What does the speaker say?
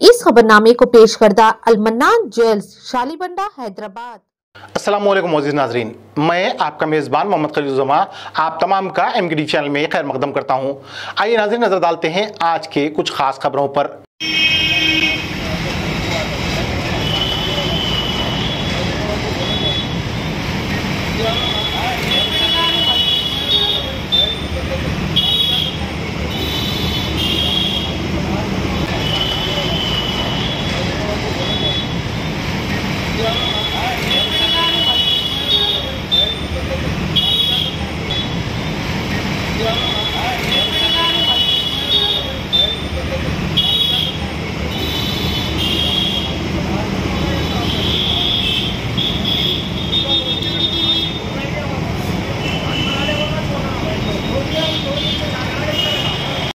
इस खबरनामे को पेश करदा अलमन्ना जेल्स शालीबंडा हैदराबाद। असलम नाजरीन। मैं आपका मेज़बान मोहम्मद खलीजुमा आप तमाम का एम चैनल में खैर मकदम करता हूँ। आइए नाजरीन नज़र डालते हैं आज के कुछ ख़ास खबरों पर।